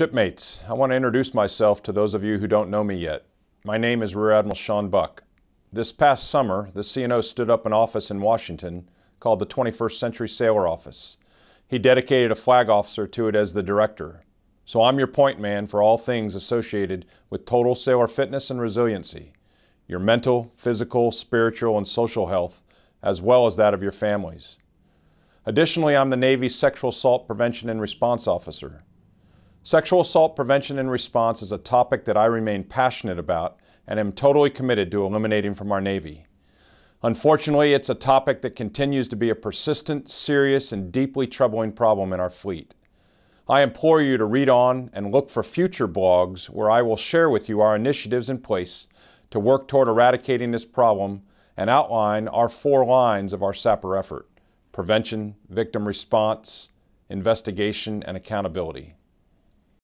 Shipmates, I want to introduce myself to those of you who don't know me yet. My name is Rear Admiral Sean Buck. This past summer, the CNO stood up an office in Washington called the 21st Century Sailor Office. He dedicated a flag officer to it as the director. So I'm your point man for all things associated with total sailor fitness and resiliency, your mental, physical, spiritual, and social health, as well as that of your families. Additionally, I'm the Navy's Sexual Assault Prevention and Response Officer. Sexual assault prevention and response is a topic that I remain passionate about and am totally committed to eliminating from our Navy. Unfortunately, it's a topic that continues to be a persistent, serious, and deeply troubling problem in our fleet. I implore you to read on and look for future blogs where I will share with you our initiatives in place to work toward eradicating this problem and outline our four lines of our SAPR effort prevention, victim response, investigation, and accountability.